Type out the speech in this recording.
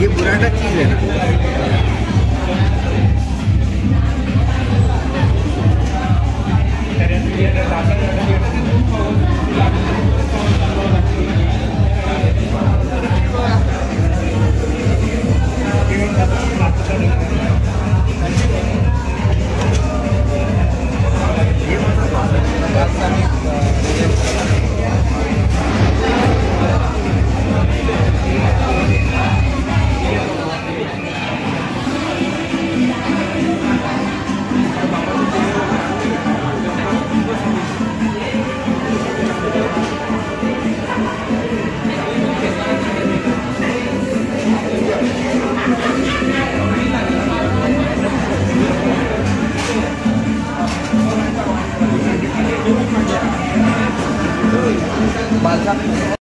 ये पुराना चीज़ है ना। 班长